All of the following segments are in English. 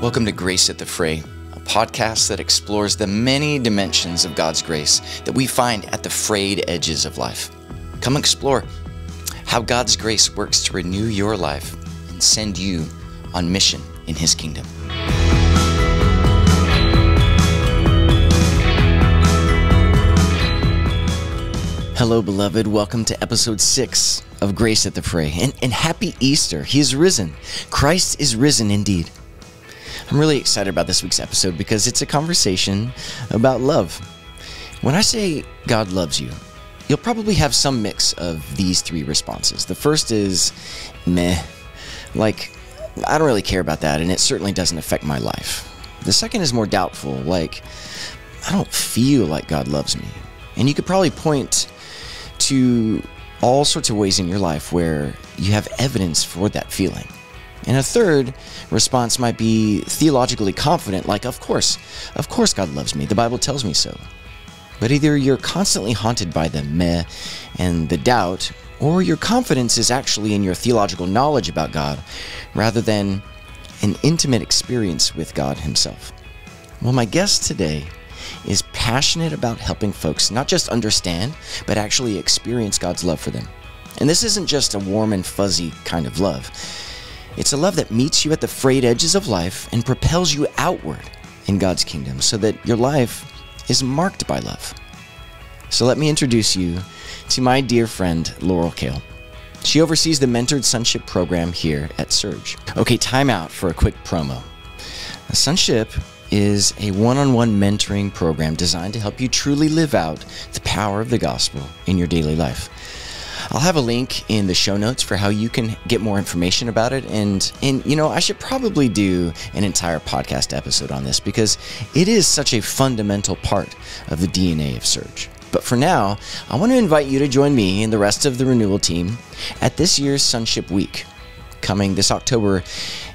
Welcome to Grace at the Fray, a podcast that explores the many dimensions of God's grace that we find at the frayed edges of life. Come explore how God's grace works to renew your life and send you on mission in His kingdom. Hello, beloved. Welcome to episode six of Grace at the Fray. And, and happy Easter. He is risen. Christ is risen indeed. I'm really excited about this week's episode because it's a conversation about love. When I say God loves you, you'll probably have some mix of these three responses. The first is meh, like, I don't really care about that, and it certainly doesn't affect my life. The second is more doubtful, like, I don't feel like God loves me. And you could probably point to all sorts of ways in your life where you have evidence for that feeling. And a third response might be theologically confident, like, of course, of course God loves me. The Bible tells me so. But either you're constantly haunted by the meh and the doubt, or your confidence is actually in your theological knowledge about God rather than an intimate experience with God Himself. Well, my guest today is passionate about helping folks not just understand, but actually experience God's love for them. And this isn't just a warm and fuzzy kind of love. It's a love that meets you at the frayed edges of life and propels you outward in God's kingdom so that your life is marked by love. So let me introduce you to my dear friend, Laurel Kehl. She oversees the Mentored Sonship program here at Serge. Okay, time out for a quick promo. Sonship is a one on one mentoring program designed to help you truly live out the power of the gospel in your daily life. I'll have a link in the show notes for how you can get more information about it. And, and you know, I should probably do an entire podcast episode on this because it is such a fundamental part of the DNA of Serge. But for now, I want to invite you to join me and the rest of the renewal team at this year's Sonship Week, coming this October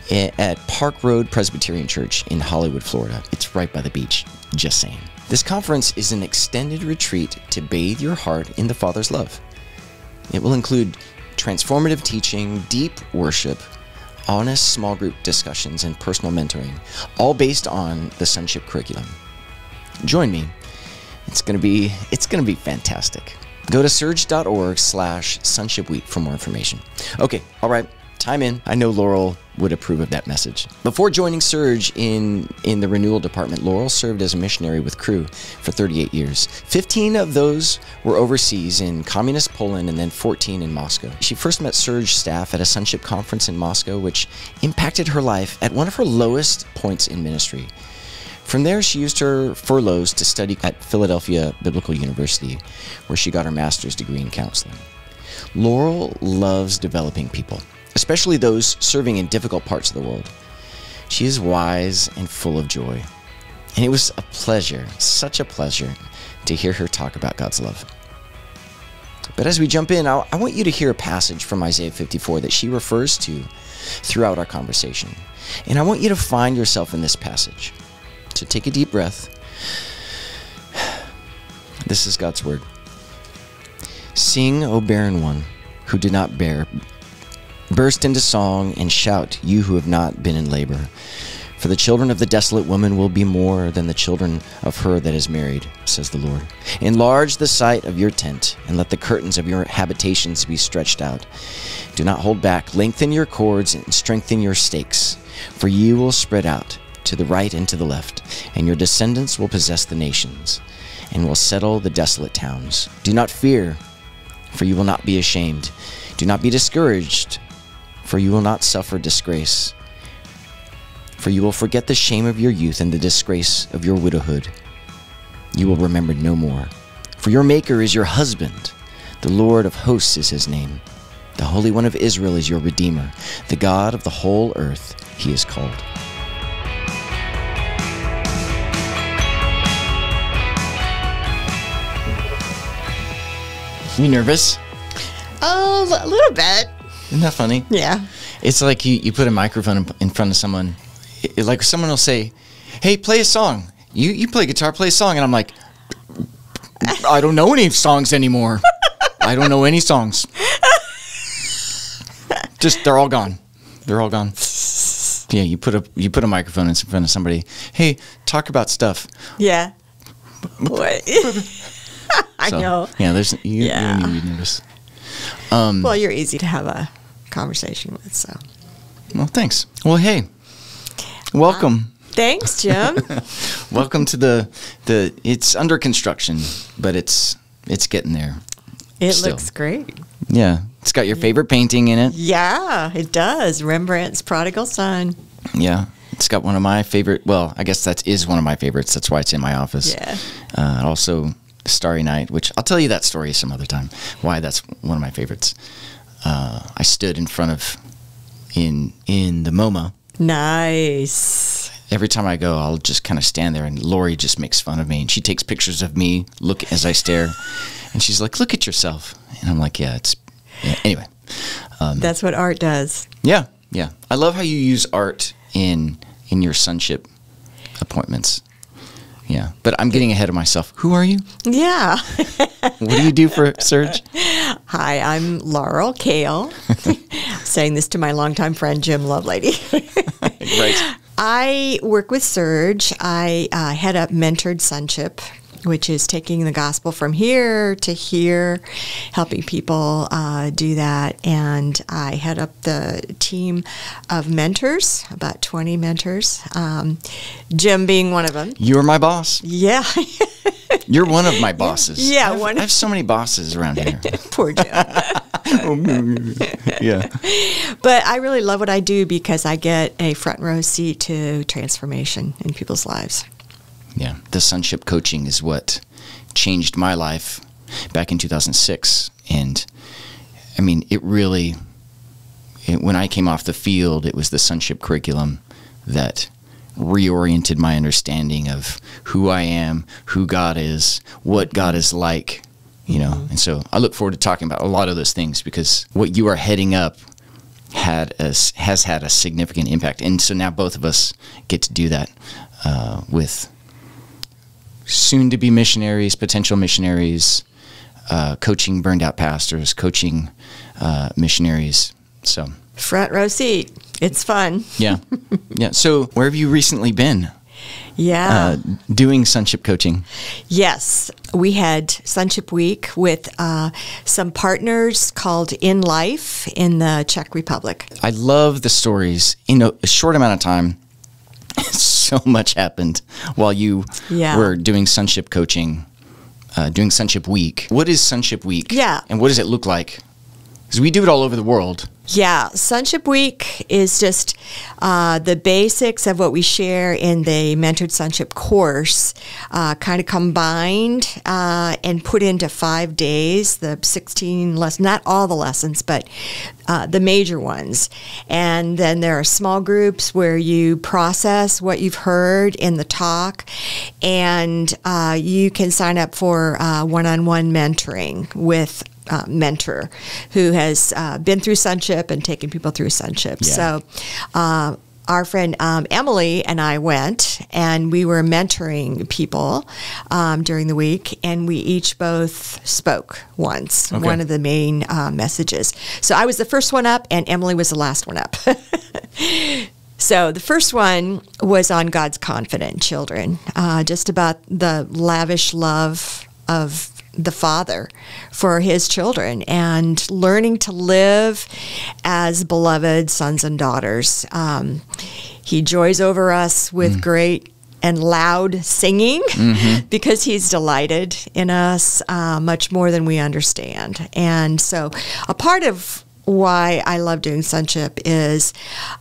eh, at Park Road Presbyterian Church in Hollywood, Florida. It's right by the beach, just saying. This conference is an extended retreat to bathe your heart in the Father's love. It will include transformative teaching, deep worship, honest small group discussions, and personal mentoring, all based on the Sonship curriculum. Join me. It's gonna be it's gonna be fantastic. Go to serge.org slash sonship week for more information. Okay, all right, time in. I know Laurel would approve of that message. Before joining Serge in, in the renewal department, Laurel served as a missionary with Cru for 38 years. 15 of those were overseas in communist Poland and then 14 in Moscow. She first met Serge staff at a sonship conference in Moscow, which impacted her life at one of her lowest points in ministry. From there, she used her furloughs to study at Philadelphia Biblical University, where she got her master's degree in counseling. Laurel loves developing people especially those serving in difficult parts of the world. She is wise and full of joy. And it was a pleasure, such a pleasure, to hear her talk about God's love. But as we jump in, I, want you to hear a passage from Isaiah 54 that she refers to throughout our conversation. And I want you to find yourself in this passage. So take a deep breath. This is God's word. Sing, O barren one, who did not bear, Burst into song and shout, you who have not been in labor. For the children of the desolate woman will be more than the children of her that is married, says the Lord. Enlarge the sight of your tent, and let the curtains of your habitations be stretched out. Do not hold back. Lengthen your cords and strengthen your stakes, for you will spread out to the right and to the left, and your descendants will possess the nations, and will settle the desolate towns. Do not fear, for you will not be ashamed. Do not be discouraged for you will not suffer disgrace. For you will forget the shame of your youth and the disgrace of your widowhood. You will remember no more. For your Maker is your husband, the Lord of hosts is his name. The Holy One of Israel is your Redeemer, the God of the whole earth, he is called. You nervous? Oh, a little bit. Isn't that funny? Yeah. It's like you, you put a microphone in front of someone. It, like someone will say, "Hey, play a song." You you play guitar, play a song, and I'm like, I don't know any songs anymore. I don't know any songs. Just they're all gone. They're all gone. Yeah, you put a you put a microphone in front of somebody. Hey, talk about stuff. Yeah. What? I So, know. Yeah, there's you, Yeah. you, you notice. Um, Well, you're easy to have a conversation with, so. well, thanks. Well, hey, welcome. Thanks, Jim. Welcome to the the. It's under construction, but it's it's getting there. It Still. looks great. Yeah, it's got your favorite painting in it. Yeah, it does. Rembrandt's Prodigal Son. Yeah, it's got one of my favorite. Well, I guess that is one of my favorites. That's why it's in my office. Yeah. Uh, also, Starry Night, which I'll tell you that story some other time. Why that's one of my favorites. Uh, I stood in front of in in the MoMA. Nice. Every time I go, I'll just kind of stand there, and Lori just makes fun of me, and she takes pictures of me, look as I stare, and she's like, "Look at yourself," and I'm like, "Yeah, it's." Yeah. Anyway, That's what art does. yeah, yeah. I love how you use art in in your sonship appointments. Yeah, but I'm getting ahead of myself. Who are you? Yeah. What do you do for Serge? Hi, I'm Laurel Kehl. Saying this to my longtime friend Jim Lovelady. right. I work with Serge. I uh, head up Mentored Sonship, which is taking the gospel from here to here, helping people uh, do that. And I head up the team of mentors, about 20 mentors, um, Jim being one of them. You're my boss. Yeah, You're one of my bosses. Yeah, I have, one- I have so many bosses around here. poor Jim. yeah. But I really love what I do because I get a front row seat to transformation in people's lives. Yeah. The sonship coaching is what changed my life back in 2006. And I mean, it really, it, when I came off the field, it was the sonship curriculum that reoriented my understanding of who I am, who God is, what God is like, you know. And so I look forward to talking about a lot of those things because what you are heading up had a, has had a significant impact. And so now both of us get to do that uh, with soon to be missionaries, potential missionaries, uh, coaching burned out pastors, coaching uh, missionaries. So, Front row seat. It's fun. yeah. yeah. So, where have you recently been Yeah. uh, doing sonship coaching? Yes, we had Sonship Week with uh, some partners called In Life in the Czech Republic. I love the stories. In a, a short amount of time, so much happened while you Yeah. were doing sonship coaching, uh, doing sonship week. What is sonship week? Yeah. And what does it look like? Because we do it all over the world. Yeah, Sonship Week is just uh, the basics of what we share in the Mentored Sonship course, uh, kind of combined uh, and put into five days. The 16 lessons, not all the lessons, but uh, the major ones. And then there are small groups where you process what you've heard in the talk, and uh, you can sign up for uh, one-on-one mentoring with uh, mentor who has uh, been through sonship and taken people through sonship. Yeah. So, uh, our friend um, Emily and I went, and we were mentoring people um, during the week, and we each both spoke once. Okay. One of the main uh, messages. So I was the first one up, and Emily was the last one up. So the first one was on God's confident children, uh, just about the lavish love of the Father for His children and learning to live as beloved sons and daughters. Um, he joys over us with great and loud singing because he's delighted in us uh, much more than we understand. And so, a part of why I love doing sonship is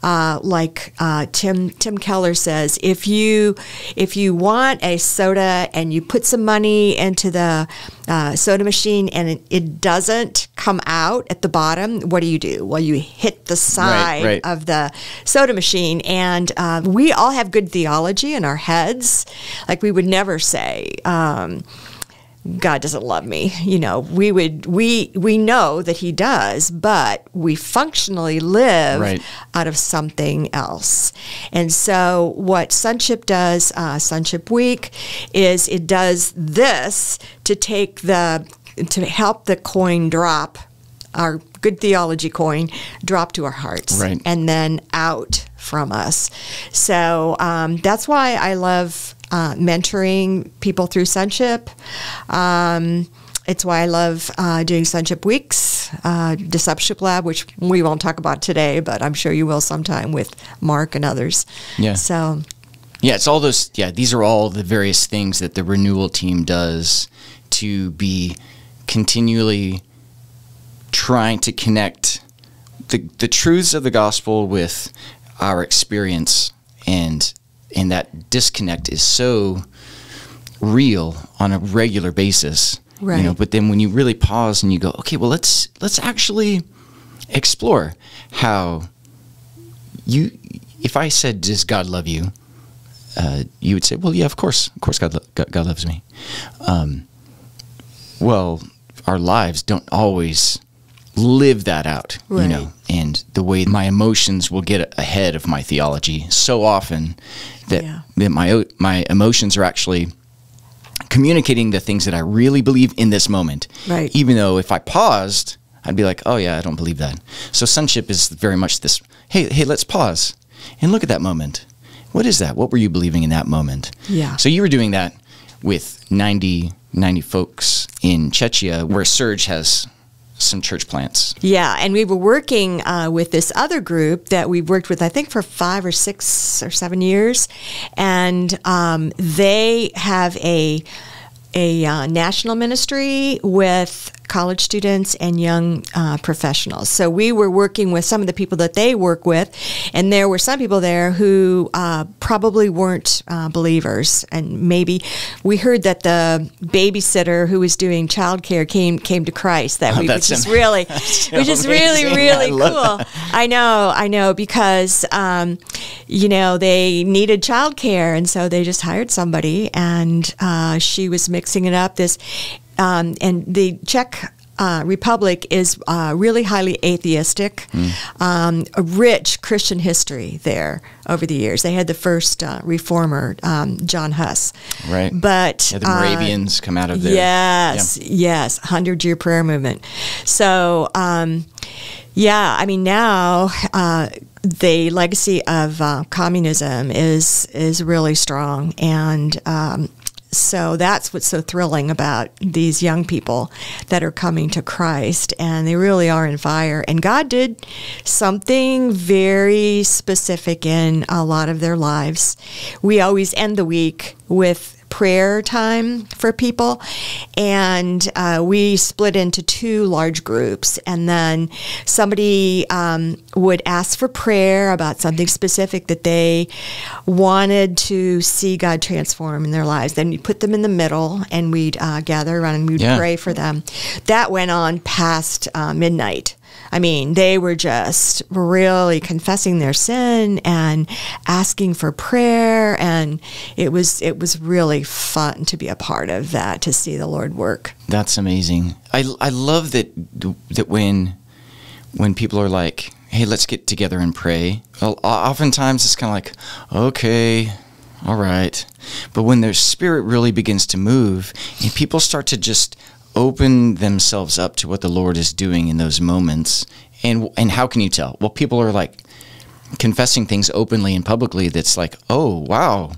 uh, like uh, Tim Tim Keller says if you if you want a soda and you put some money into the uh, soda machine and it, it doesn't come out at the bottom what do you do well you hit the side right. of the soda machine and uh, we all have good theology in our heads like we would never say um, God doesn't love me. You know, we would we we know that he does, but we functionally live Right. out of something else. And so what Sonship does, uh, Sonship Week, is it does this to take the to help the coin drop our good theology coin drop to our hearts Right. and then out from us. So um, that's why I love uh, mentoring people through sonship. Um, it's why I love uh, doing sonship weeks, uh, discipleship lab, which we won't talk about today, but I'm sure you will sometime with Mark and others. Yeah. So Yeah, it's all those. Yeah, these are all the various things that the renewal team does to be continually trying to connect the the truths of the gospel with our experience, and and that disconnect is so real on a regular basis. You know, but then when you really pause and you go, okay, well, let's let's actually explore how you. If I said, "Does God love you?" uh, you would say, "Well, yeah, of course, of course, God, lo- God, God loves me." Um, well, our lives don't always live that out, you know, and the way my emotions will get ahead of my theology so often that Yeah. that my my emotions are actually communicating the things that I really believe in this moment. Right. Even though if I paused, I'd be like, "Oh yeah, I don't believe that." So sonship is very much this. Hey, hey, let's pause and look at that moment. What is that? What were you believing in that moment? Yeah. So you were doing that with 90, 90 folks in Czechia where Serge has some church plants. Yeah, and we were working uh, with this other group that we've worked with, I think, for five or six or seven years, and um, they have a a uh, national ministry with college students and young uh, professionals. So we were working with some of the people that they work with, and there were some people there who uh, probably weren't uh, believers, and maybe we heard that the babysitter who was doing childcare came came to Christ that Oh, week, which is really, which is really really I cool. I know, I know, because um, you know they needed childcare, and so they just hired somebody, and uh, she was mixing it up. This um, and the Czech. Uh, Republic is uh, really highly atheistic, um, a rich Christian history there over the years. They had the first uh, reformer, um, John Huss. Right. But Yeah, the Moravians come out of there. Yes, yes, hundred year prayer movement. So, um, yeah, I mean now uh, the legacy of uh, communism is is really strong, and um, so that's what's so thrilling about these young people that are coming to Christ, and they really are in fire. And God did something very specific in a lot of their lives. We always end the week with prayer time for people. And uh, we split into two large groups. And then somebody um, would ask for prayer about something specific that they wanted to see God transform in their lives. Then we put them in the middle and we'd uh, gather around and we'd Yeah. pray for them. That went on past uh, midnight. I mean, they were just really confessing their sin and asking for prayer, and it was it was really fun to be a part of that to see the Lord work. That's amazing. I, I love that that when when people are like, "Hey, let's get together and pray." Well, oftentimes it's kind of like, "Okay, all right," but when their spirit really begins to move and people start to just open themselves up to what the Lord is doing in those moments, and and how can you tell? Well, people are like confessing things openly and publicly. That's like, "Oh, wow,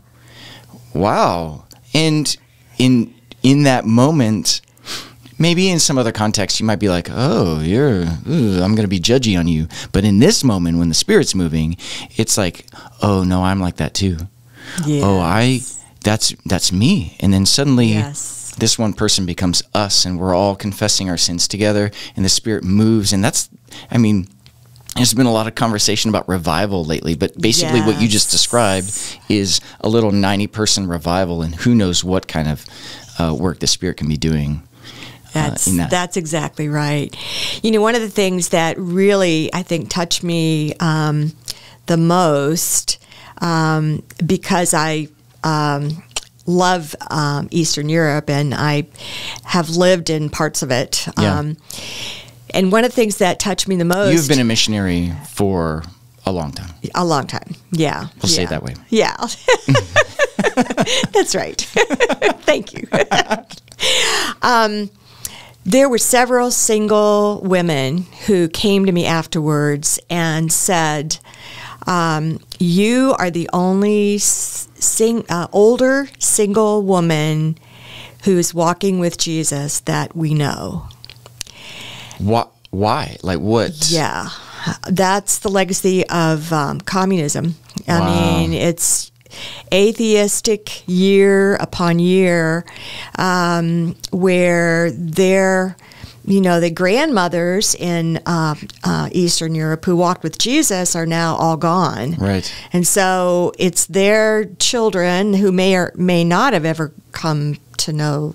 wow," and in in that moment maybe in some other context you might be like oh you're ooh, i'm going to be judgy on you but in this moment when the spirit's moving it's like oh no i'm like that too oh i that's that's me and then suddenly Yes. This one person becomes us and we're all confessing our sins together and the spirit moves and that's i mean there's been a lot of conversation about revival lately, but basically what you just described is a little 90 person revival, and who knows what kind of uh, work the Spirit can be doing. uh, That's in that. that's exactly right. You know, one of the things that really I think touched me um, the most um, because I. Um, love um, Eastern Europe and I have lived in parts of it. Yeah. Um, and one of the things that touched me the most You've been a missionary for a long time. a long time. Yeah. We'll say it that way. Yeah. That's right. Thank you. um, there were several single women who came to me afterwards and said, um, "You are the only sing, uh, older single woman who is walking with Jesus that we know." What? Why? Like what? Yeah, that's the legacy of um, communism. I Wow. mean, it's atheistic year upon year, um, where their, you know, the grandmothers in uh, uh, Eastern Europe who walked with Jesus are now all gone. Right. And so it's their children who may or may not have ever come to know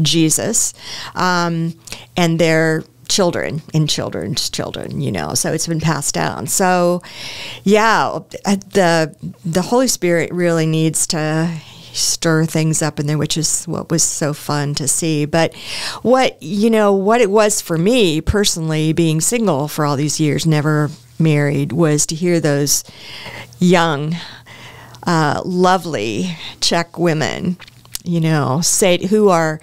Jesus, um, and their children and children's children. You know, so it's been passed down. So, yeah, uh, the the Holy Spirit really needs to stir things up in there which is what was so fun to see but what you know what it was for me personally being single for all these years never married was to hear those young uh, lovely Czech women, you know, say who are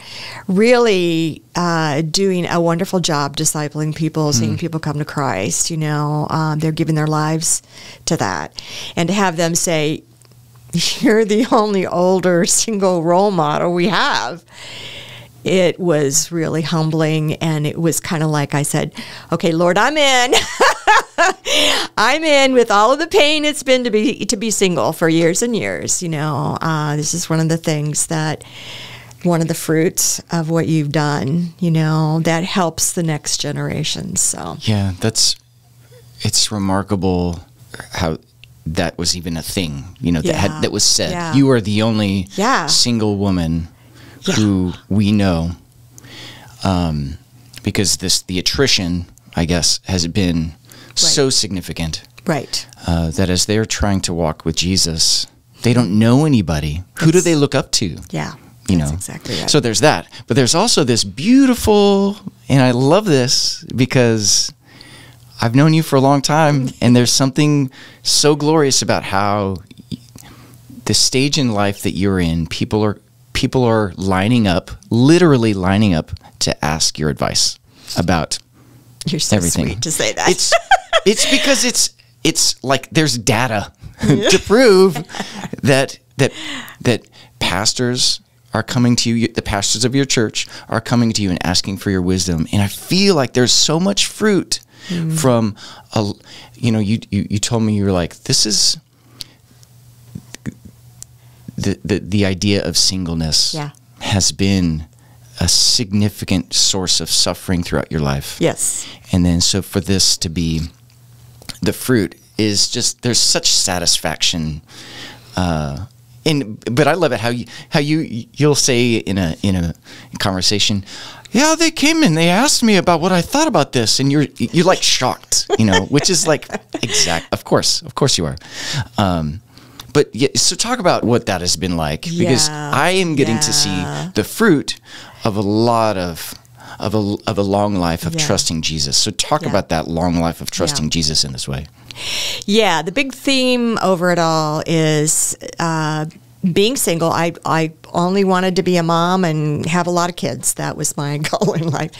really uh, doing a wonderful job discipling people, seeing people come to Christ. You know, um, they're giving their lives to that, and to have them say, "You're the only older single role model we have." It was really humbling, and it was kind of like I said, "Okay, Lord, I'm in." I'm in with all of the pain it's been to be to be single for years and years. You know, uh, this is one of the things that one of the fruits of what you've done. You know, that helps the next generation. So Yeah, that's it's remarkable how that was even a thing. You know, that Yeah. had, that was said. Yeah. You are the only Yeah. single woman who we know. Um, because this the attrition, I guess, has been so significant right, uh, that as they're trying to walk with Jesus, they don't know anybody. Who do they look up to? yeah, you that's know exactly right. so there's that but there's also this beautiful and i love this because i've known you for a long time and there's something so glorious about how the stage in life that you're in people are people are lining up literally lining up to ask your advice about You're so everything. sweet to say that. it's it's because it's it's like there's data to prove that that that pastors are coming to you the pastors of your church are coming to you and asking for your wisdom. And i feel like there's so much fruit from a you know you, you you told me you were like this is the the, the idea of singleness Yeah. has been a significant source of suffering throughout your life. Yes, and then so for this to be the fruit is just there's such satisfaction uh and but I love it how you how you you'll say in a in a conversation yeah they came and they asked me about what I thought about this and you're you're like shocked you know which is like exact of course of course you are um but yeah, so talk about what that has been like because Yeah, I am getting to see the fruit of a lot of of a of a long life of Yeah. trusting Jesus. So talk Yeah. about that long life of trusting Yeah. Jesus in this way. Yeah, the big theme over it all is uh, being single. I, I only wanted to be a mom and have a lot of kids. That was my goal in life.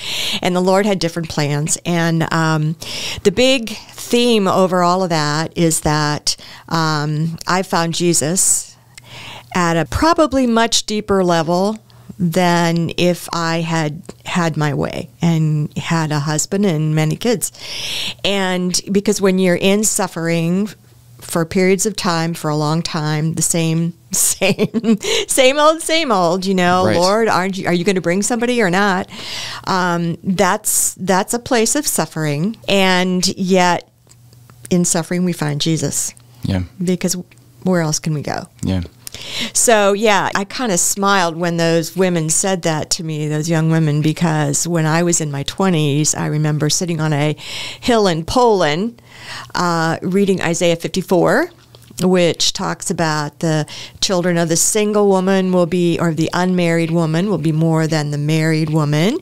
And the Lord had different plans. And um, the big theme over all of that is that um, I found Jesus at a probably much deeper level than if I had had my way and had a husband and many kids. And because when you're in suffering for periods of time for a long time, the same same same old same old, you know, Right. Lord, aren't you are you going to bring somebody or not? Um, that's that's a place of suffering and yet in suffering we find Jesus Yeah. because where else can we go? Yeah. So yeah, I kind of smiled when those women said that to me, those young women, because when I was in my twenties, I remember sitting on a hill in Poland, uh, reading Isaiah 54. which talks about the children of the single woman will be, or the unmarried woman will be more than the married woman.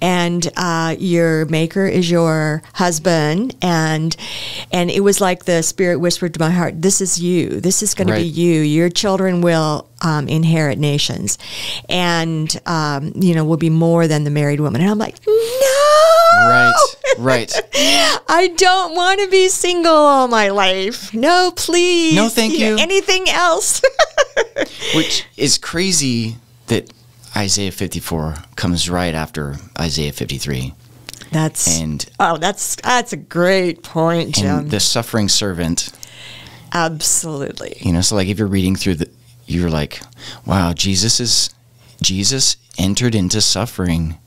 And uh, your maker is your husband. And, and it was like the Spirit whispered to my heart, This is you. This is going to be you. Your children will um, inherit nations. And, um, you know, will be more than the married woman. And I'm like, No! Right. Right. I don't want to be single all my life. No, please. No, thank you. Anything else? Which is crazy that Isaiah 54 comes right after Isaiah 53. that's And oh, that's that's a great point, Jim. and the suffering servant, Absolutely. you know, so like if you're reading through the you're like, wow, Jesus is Jesus entered into suffering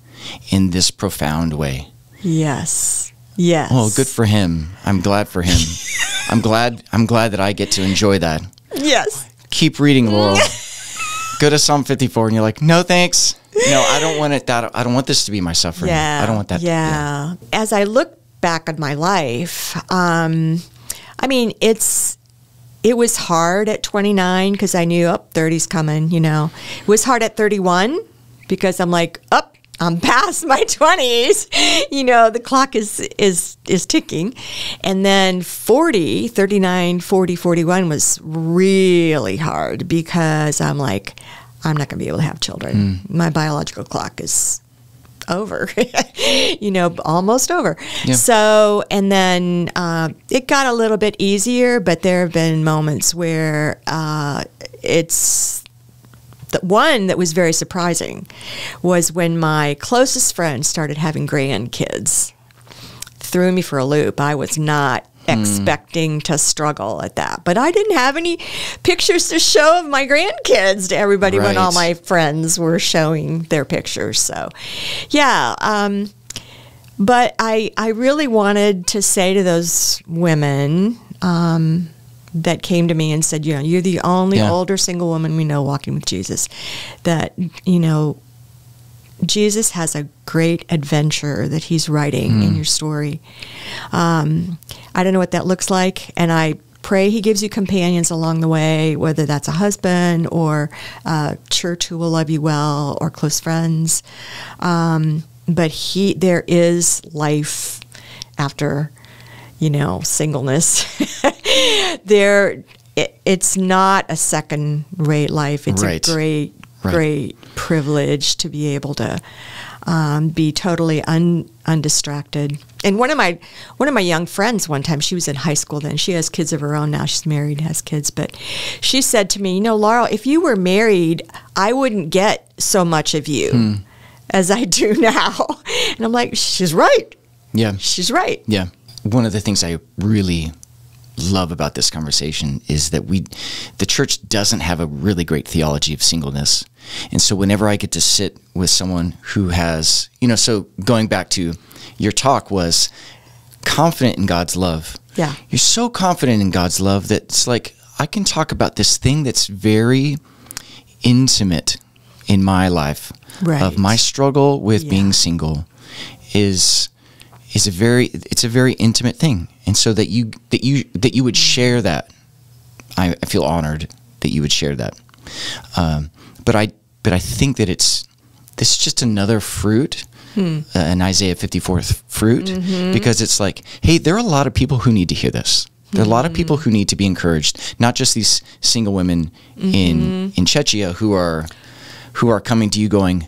in this profound way. Yes. Yes. Oh, good for him. I'm glad for him. I'm glad I'm glad that I get to enjoy that. yes. Keep reading, Laurel. Go to Psalm 54 and you're like, "No, thanks. No, I don't want it that I don't want this to be my suffering. Yeah. I don't want that." Yeah. As I look back on my life, um, I mean, it's it was hard at 29 because I knew up 30's coming. You know, it was hard at 31 because I'm like up. I'm past my 20s. You know, the clock is is is ticking. And then 40, 39, 40, 41 was really hard because I'm like I'm not going to be able to have children. My biological clock is over, you know, almost over. Yeah. So, and then uh, it got a little bit easier, but there have been moments where uh, it's the one that was very surprising was when my closest friend started having grandkids. Threw me for a loop. I was not expecting to struggle at that. But I didn't have any pictures to show of my grandkids to everybody when all my friends were showing their pictures. So, yeah. Um, but I, I really wanted to say to those women um, that came to me and said, you know, you're the only Yeah. older single woman we know walking with Jesus, that, you know, Jesus has a great adventure that he's writing in your story. Um, I don't know what that looks like, and I pray he gives you companions along the way, whether that's a husband or a church who will love you well or close friends. Um, but he, there is life after, you know, singleness. there, it, it's not a second-rate life. It's Right. a great Right. great privilege to be able to um, be totally un, undistracted. And one of my one of my young friends one time she was in high school then she has kids of her own now she's married has kids but she said to me you know Laurel if you were married I wouldn't get so much of you as I do now and I'm like she's right Yeah. she's right Yeah. One of the things I really love about this conversation is that we the church doesn't have a really great theology of singleness. And so whenever I get to sit with someone who has, you know, so going back to your talk was confident in God's love. Yeah. You're so confident in God's love that it's like I can talk about this thing that's very intimate in my life Right. of my struggle with Yeah. being single is is a very it's a very intimate thing. And so that you that you that you would share that. I, I feel honored that you would share that. Um, but I but I think that it's this is just another fruit uh, an Isaiah 54 th- fruit. Because it's like hey there are a lot of people who need to hear this. There are a lot of people who need to be encouraged. Not just these single women in in Czechia who are who are coming to you going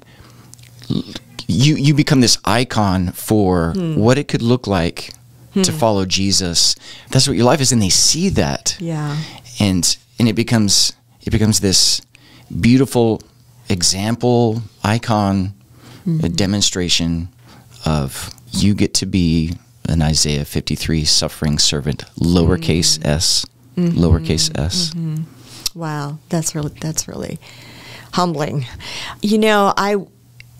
you you become this icon for hmm. what it could look like to hmm. follow Jesus. That's what your life is, and they see that, yeah. And and it becomes it becomes this beautiful example, icon, a hmm. demonstration of you get to be an Isaiah fifty three suffering servant, lowercase s, mm-hmm. lowercase s. Mm-hmm. Wow, that's really that's really humbling. You know, I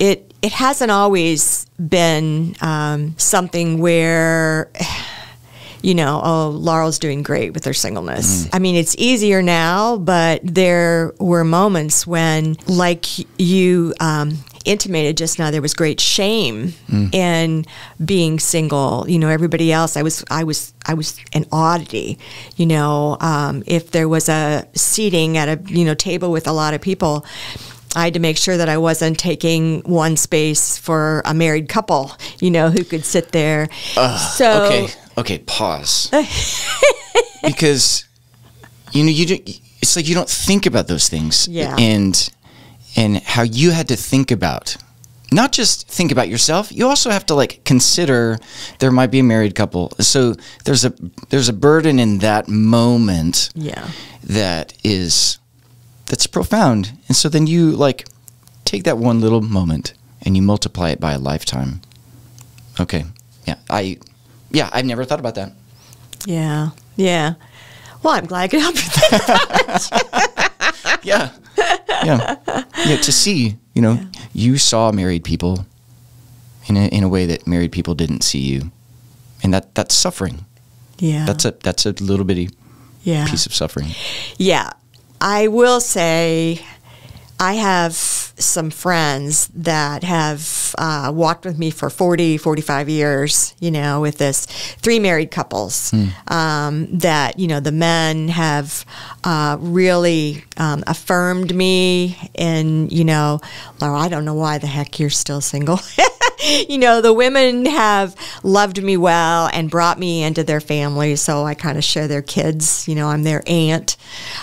it it hasn't always been um, something where. You know, oh, Laurel's doing great with her singleness. I mean, it's easier now, but there were moments when, like you, um, intimated just now, there was great shame in being single. You know, everybody else, I was, I was, I was an oddity. You know, um, if there was a seating at a you know table with a lot of people. I had to make sure that I wasn't taking one space for a married couple, you know, who could sit there. so Okay, okay, pause. because you know you don't. It's like you don't think about those things. Yeah. And and how you had to think about not just think about yourself you also have to like consider there might be a married couple so there's a there's a burden in that moment yeah, that is that's profound. And so then you like take that one little moment and you multiply it by a lifetime. Okay. Yeah i yeah i've never thought about that. Yeah, yeah. Well, I'm glad I could help you. think. yeah. Yeah. Yeah to see you know you saw married people in a, in a way that married people didn't see you. And that that's suffering. Yeah, that's a that's a little bitty yeah, piece of suffering. Yeah. I will say, I have some friends that have uh, walked with me for 40, 45 years, you know, with this three married couples um, that, you know, the men have uh, really um, affirmed me and, you know, well, I don't know why the heck you're still single. you know, the women have loved me well and brought me into their family. So I kind of share their kids. You know, I'm their aunt.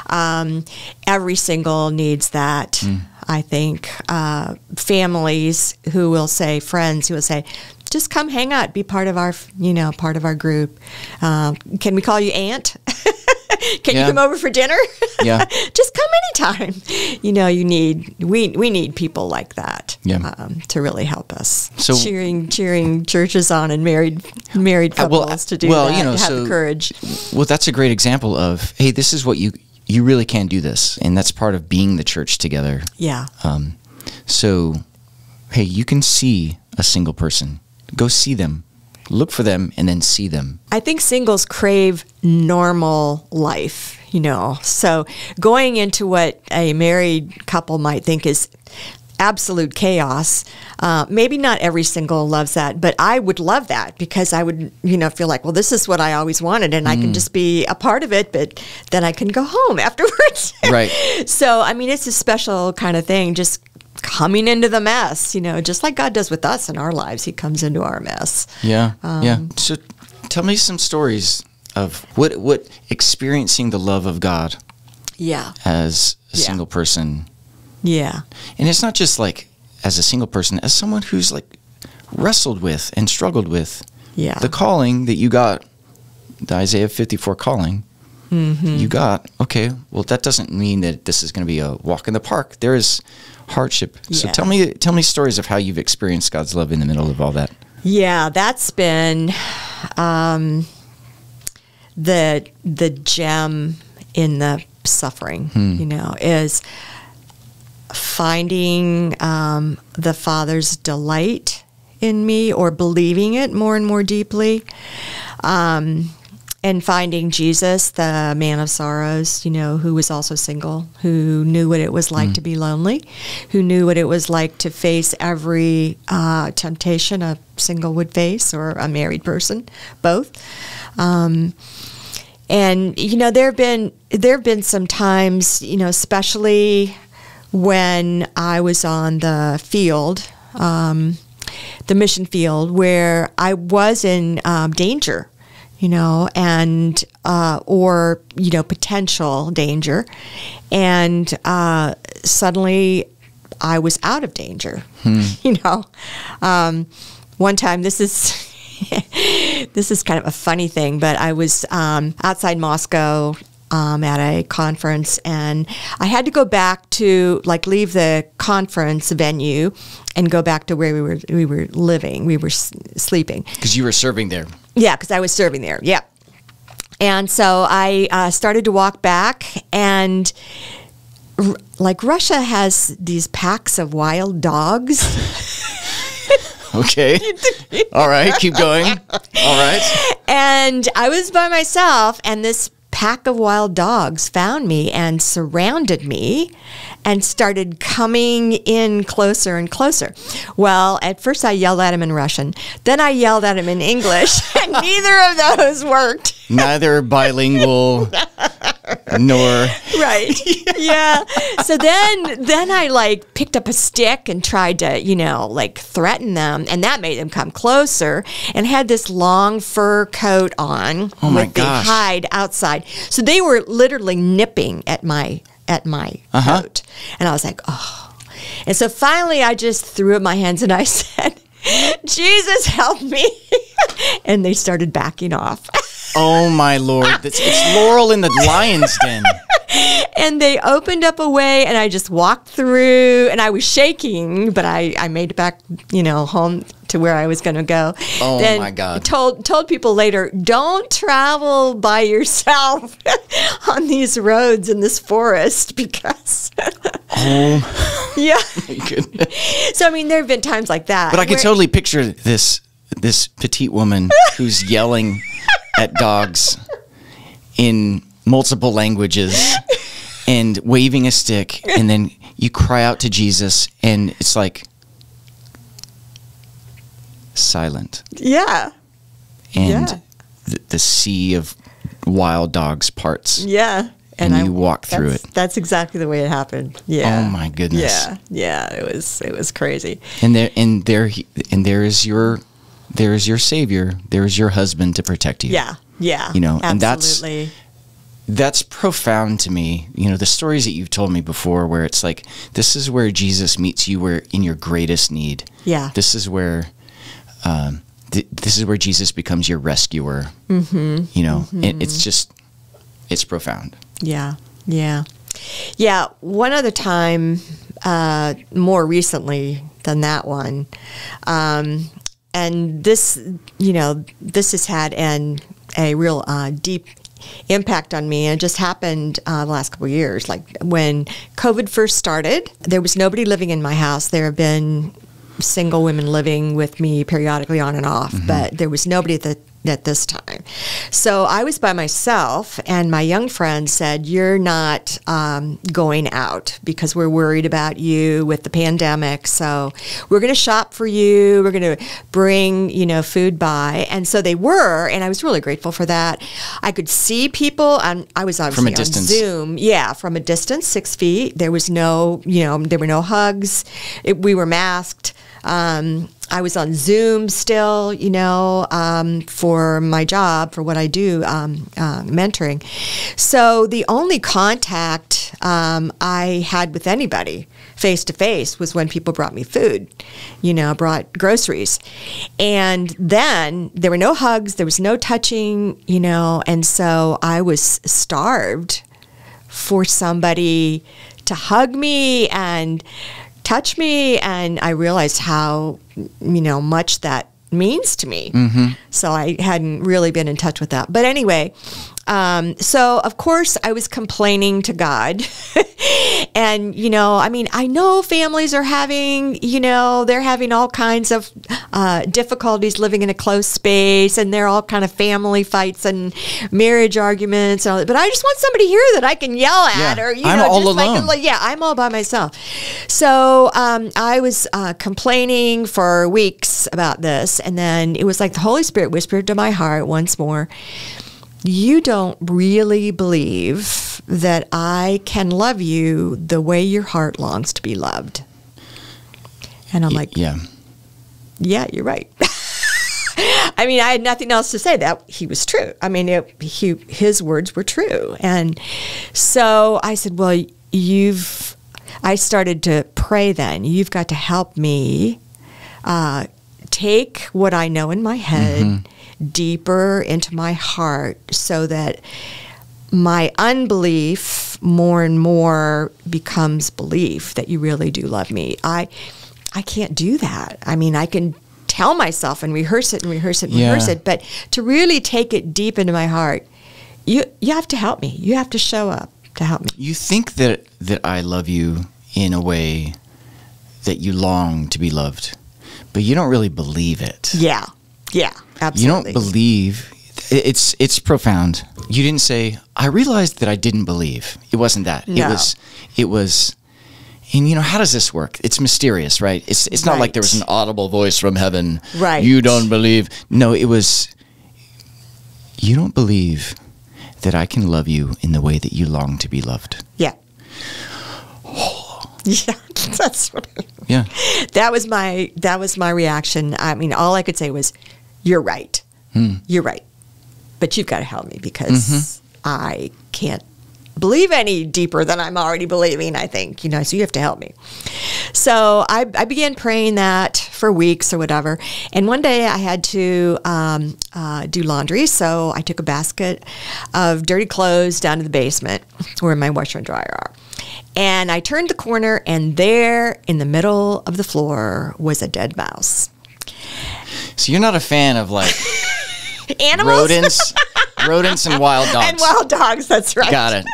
Um, every single needs that. I think uh, families who will say, friends who will say, just come hang out, be part of our, you know, part of our group. Um, can we call you aunt? can Yeah. you come over for dinner? Yeah. just come anytime. You know, you need we we need people like that Yeah. um, to really help us. So- cheering cheering churches on and married married Uh, well, couples to do well, that. you know, have so- the courage. Well, that's a great example of hey, this is what you you really can do this, and that's part of being the church together. Yeah, Um, so, hey, you can see a single person. Go see them, look for them, and then see them. I think singles crave normal life. You know, so going into what a married couple might think is absolute chaos. Uh, maybe not every single loves that, but I would love that because I would, you know, feel like, well, this is what I always wanted, and I Mm. can just be a part of it, but then I can go home afterwards. Right. so, I mean, it's a special kind of thing, just coming into the mess, you know, just like God does with us in our lives. He comes into our mess. Yeah, yeah. Um, So, tell me some stories of what what experiencing the love of God Yeah. as a Yeah. single person, Yeah. and it's not just like as a single person, as someone who's like wrestled with and struggled with Yeah. the calling that you got, the Isaiah 54 calling, Mm-hmm. you got, okay, well, that doesn't mean that this is going to be a walk in the park. There is hardship. So Yeah. tell me, tell me stories of how you've experienced God's love in the middle of all that. Yeah, that's been um, the the gem in the suffering. You know, is finding um, the Father's delight in me, or believing it more and more deeply. Um, and finding Jesus, the man of sorrows, you know, who was also single, who knew what it was like to be lonely, who knew what it was like to face every uh, temptation a single would face or a married person, both. Um, and you know, there have been there have been some times, you know, especially when I was on the field, um, the mission field, where I was in um, danger, you know, and uh, or you know potential danger, and uh, suddenly I was out of danger. You know, um, one time this is. this is kind of a funny thing, but I was um, outside Moscow um, at a conference, and I had to go back to like leave the conference venue and go back to where we were we were living. We were s- sleeping. Because you were serving there. Yeah, because I was serving there. Yeah. And so I uh, started to walk back, and r- like Russia has these packs of wild dogs. Okay. All right. Keep going. All right. and I was by myself, and this pack of wild dogs found me and surrounded me and started coming in closer and closer. Well, at first I yelled at him in Russian, then I yelled at him in English, and neither of those worked. Neither bilingual nor right. Yeah. So then then i like picked up a stick and tried to you know like threaten them and that made them come closer and had this long fur coat on Oh my with the hide outside. So they were literally nipping at my at my Uh-huh. coat. And i was like oh. And so finally i just threw up my hands and i said jesus help me. And they started backing off Oh my lord! It's, it's Laurel in the lion's den. and they opened up a way and I just walked through and I was shaking, but I, I made it back, you know, home to where I was going to go. Oh, then my God. Told told people later, don't travel by yourself on these roads in this forest because Oh yeah. my goodness! So I mean, there have been times like that. But I could where- totally picture this this petite woman who's yelling at dogs in multiple languages and waving a stick, and then you cry out to Jesus, and it's like silent, Yeah. and Yeah. the, the sea of wild dogs parts. Yeah. And you walk through it. That's exactly the way it happened. Yeah. Oh my goodness! Yeah. Yeah. It was it was crazy. And there, and there, he- and there is your, there is your savior. There is your husband to protect you. Yeah. Yeah. You know, and that's- that's profound to me. You know, the stories that you've told me before, where it's like this is where Jesus meets you, where in your greatest need. Yeah. This is where, um, th- this is where Jesus becomes your rescuer. Mm-hmm. You know, it, it's just, it's profound. Yeah, yeah, yeah. One other time, uh, more recently than that one, um, and this, you know, this has had an a real uh, deep impact on me. And it just happened uh, the last couple of years. Like when COVID first started, there was nobody living in my house. There have been single women living with me periodically on and off, but there was nobody at the at this time. So I was by myself, and my young friend said, You're not um, going out because we're worried about you with the pandemic. So we're going to shop for you. We're going to bring, you know, food by. And so they were, and I was really grateful for that. I could see people, and I was obviously distance. on Zoom. Yeah, from a distance, six feet. There was no, you know, there were no hugs. It, we were masked. Um, I was on Zoom still, you know, um, for my job, for what I do, um, uh, mentoring. So the only contact um, I had with anybody face to face was when people brought me food, you know, brought groceries. And then there were no hugs, there was no touching, you know, and so I was starved for somebody to hug me and touch me and I realized how you know much that means to me. Mm-hmm. So I hadn't really been in touch with that. But anyway, um, so of course I was complaining to God. and you know, I mean, I know families are having, you know, they're having all kinds of uh, difficulties living in a close space, and they're all kind of family fights and marriage arguments. And all that. But I just want somebody here that I can yell at, Yeah, or you I'm know, all just like- alone. like, yeah, I'm all by myself. So um, I was uh, complaining for weeks about this, and then it was like the Holy Spirit whispered to my heart once more. You don't really believe that I can love you the way your heart longs to be loved. And I'm like, yeah. yeah, you're right. I mean, I had nothing else to say. That he was true. I mean, it, he his words were true, and so I said, "Well, you've." I started to pray. Then you've got to help me uh, take what I know in my head deeper into my heart, so that my unbelief more and more becomes belief that you really do love me. I I can't do that. I mean, I can tell myself and rehearse it and rehearse it and Yeah. rehearse it, but to really take it deep into my heart, you you have to help me. You have to show up to help me. You think that that I love you in a way that you long to be loved, but you don't really believe it. Yeah. Yeah. You don't believe It's it's profound. You didn't say I realized that I didn't believe. It wasn't that. It was it was and you know how does this work? It's mysterious, right? It's it's not like there was an audible voice from heaven. Right. You don't believe. No, it was you don't believe that I can love you in the way that you long to be loved. Yeah. Oh. Yeah, that's what I, Yeah. that was my that was my reaction. I mean, all I could say was, "You're right. You're right." But you've got to help me because I can't believe any deeper than I'm already believing. I think you know, so you have to help me. So I, I began praying that for weeks or whatever. And one day I had to um, uh, do laundry, so I took a basket of dirty clothes down to the basement where my washer and dryer are. And I turned the corner, and there in the middle of the floor was a dead mouse. So you're not a fan of like Animals rodents, rodents and wild dogs. and wild dogs. That's right. Got it.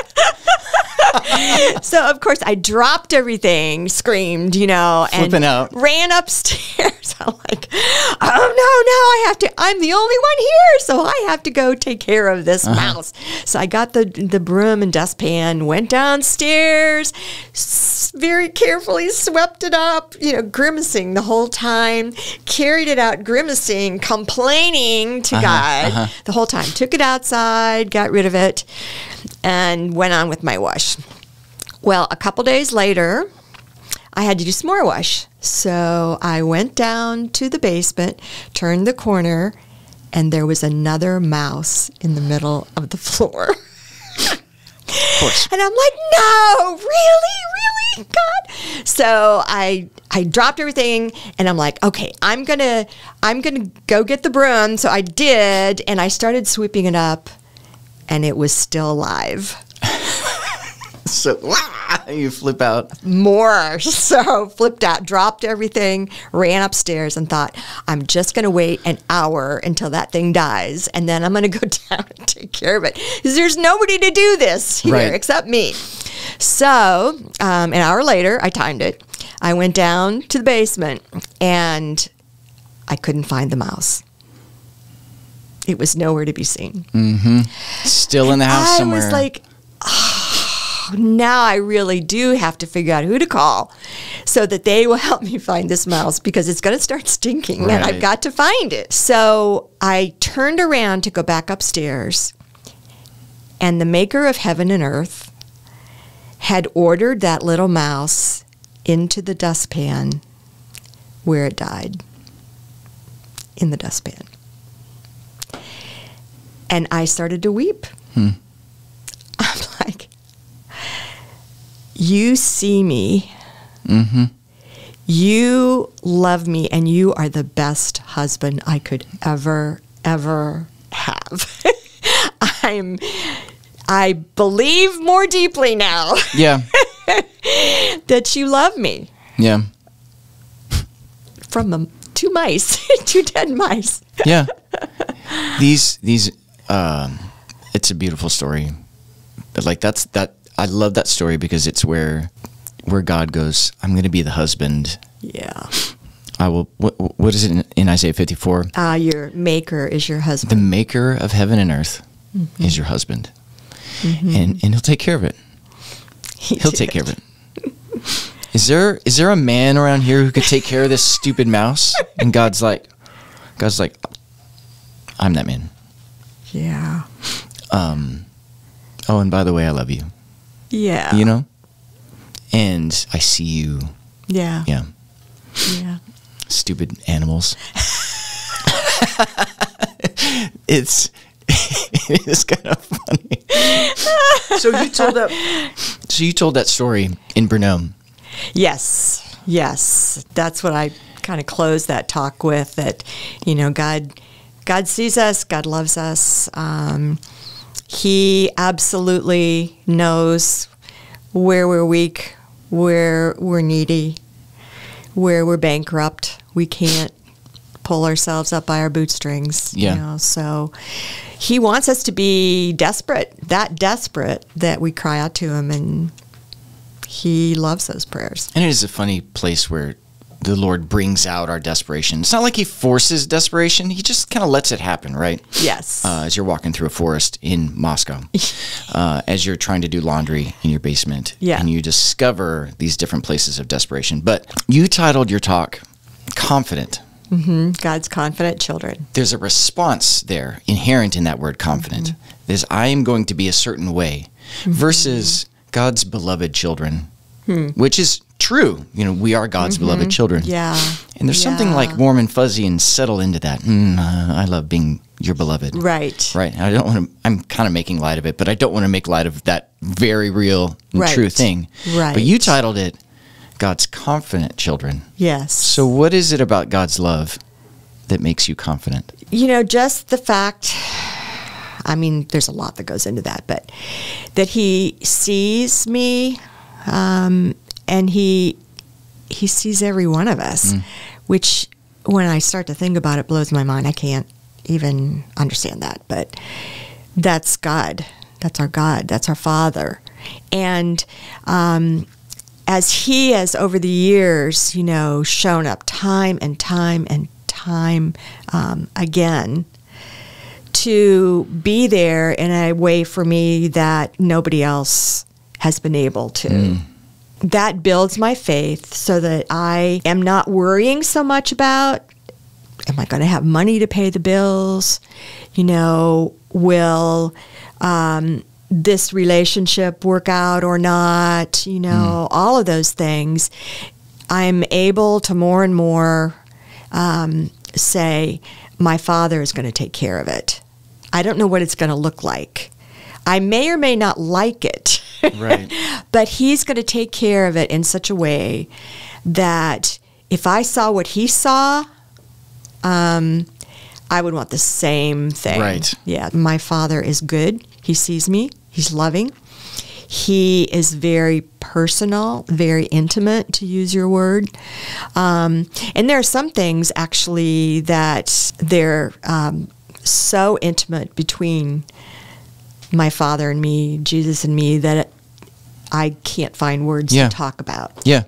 So of course I dropped everything, screamed, you know, and out. ran upstairs. I'm like, oh no, no, I have to. I'm the only one here, so I have to go take care of this Uh-huh. mouse. So I got the the broom and dustpan, went downstairs, s- very carefully swept it up, you know, grimacing the whole time, carried it out, grimacing, complaining to God the whole time. Took it outside, got rid of it, and went on with my wash. Well, a couple days later, I had to do some more wash. So I went down to the basement, turned the corner, and there was another mouse in the middle of the floor. Of course. And I'm like, no, really, really, God. So I I dropped everything and I'm like, okay, I'm gonna I'm gonna go get the broom. So I did, and I started sweeping it up, and it was still alive. So you flip out. more. So flipped out, dropped everything, ran upstairs, and thought, I'm just going to wait an hour until that thing dies, and then I'm going to go down and take care of it because there's nobody to do this here Right. except me. So um, an hour later, I timed it. I went down to the basement, and I couldn't find the mouse. It was nowhere to be seen. Mm-hmm. Still in the house I somewhere. was like, oh, now I really do have to figure out who to call so that they will help me find this mouse because it's going to start stinking and I've got to find it. So I turned around to go back upstairs, and the maker of heaven and earth had ordered that little mouse into the dustpan where it died in the dustpan. And I started to weep. I'm like, you see me. mm-hmm. You love me, and you are the best husband I could ever, ever have. I'm, I believe more deeply now Yeah. that you love me Yeah. from the two mice, two dead mice. Yeah. these these um it's a beautiful story. But like that's that I love that story because it's where where God goes, I'm going to be the husband. Yeah. I will what what is it in, in Isaiah 54? Uh, your maker is your husband. The maker of heaven and earth is your husband. And and he'll take care of it. He He'll did. take care of it. Is there is there a man around here who could take care of this stupid mouse? And God's like God's like I'm that man. Yeah. Um oh and by the way I love you. Yeah. You know? And I see you. Yeah. Yeah. Yeah. Stupid animals. it's it is kind of funny. so you told that so you told that story in Brno. Yes, yes. That's what I kind of closed that talk with. That you know, God, God sees us. God loves us. Um, he absolutely knows where we're weak, where we're needy, where we're bankrupt. We can't pull ourselves up by our bootstrings. Yeah. You know, so he wants us to be desperate, that desperate that we cry out to him and he loves those prayers. And it is a funny place where the Lord brings out our desperation. It's not like He forces desperation; He just kind of lets it happen, right? Yes. Uh, as you're walking through a forest in Moscow, uh, as you're trying to do laundry in your basement, Yeah. and you discover these different places of desperation. But you titled your talk "Confident." God's confident children. there's a response there inherent in that word confident. There's I am going to be a certain way versus God's beloved children, which is true. You know, we are God's beloved children. Yeah. And there's something like warm and fuzzy and settle into that. Mm, uh, I love being your beloved. Right. Right. I don't want to, I'm kind of making light of it, but I don't want to make light of that very real and Right. true thing. Right. But you titled it God's Confident Children. Yes. So, what is it about God's love that makes you confident? you know, just the fact, I mean, there's a lot that goes into that, but that he sees me um, and he he sees every one of us, which when I start to think about it blows my mind. I can't even understand that, but that's God. That's our God. That's our Father. And um, as He has over the years, you know, shown up time and time and time um, again to be there in a way for me that nobody else has been able to. That builds my faith so that I am not worrying so much about am I going to have money to pay the bills? You know, will um, this relationship work out or not? You know, all of those things. I'm able to more and more um, say, my father is going to take care of it. I don't know what it's going to look like. I may or may not like it. Right. but he's going to take care of it in such a way that if I saw what he saw, um, I would want the same thing. Right. Yeah. My father is good. He sees me. He's loving. He is very personal, very intimate, to use your word. Um, and there are some things actually that they're um, so intimate between my father and me, Jesus and me, that I can't find words Yeah. to talk about. Yeah.